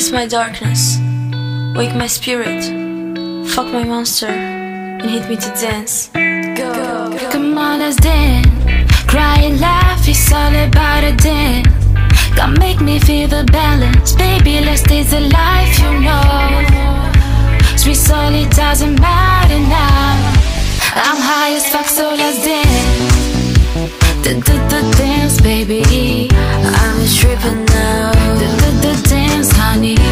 Kiss my darkness, wake my spirit, fuck my monster, and hit me to dance. Go, go. Come on, let's dance. Cry and laugh, it's all about a dance. God make me feel the balance. Baby, let's taste the life, you know. Sweet soul, it doesn't matter now. I'm high as fuck, so let's dance. D-d-d-dance, baby. I'm tripping now. D-d-d-dance, honey.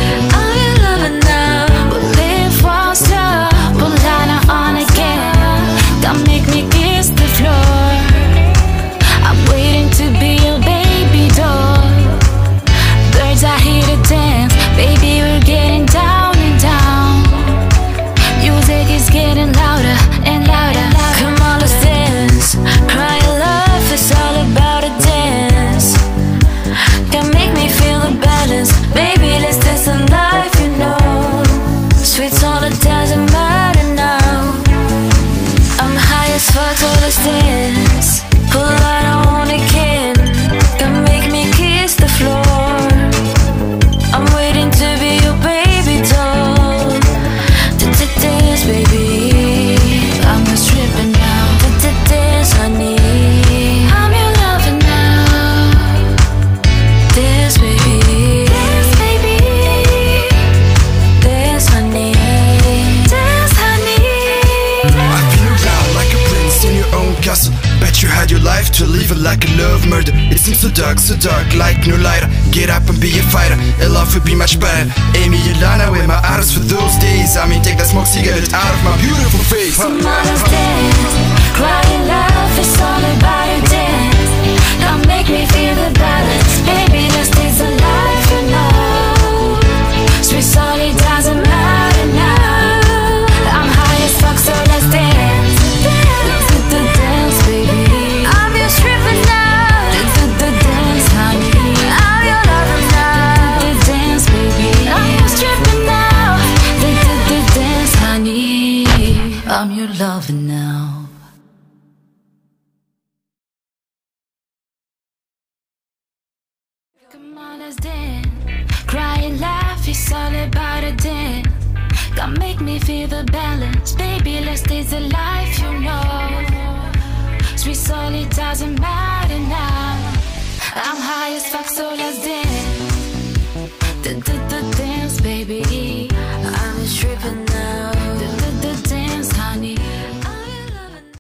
As fuck, so dance. Pull out, castle. Bet you had your life to live it like a love murder. It seems so dark, so dark, like no light Get up and be a fighter. A love would be much better. Amy Ilana with my arrows for those days. I mean, take that smoke cigarette out of my beautiful face. I'm your lover now. Come on, let's dance. Cry and laugh, it's all about a dance. God make me feel the balance. Baby, let's taste the life, you know. Sweet soul, it doesn't matter now. I'm high as fuck, so let's dance.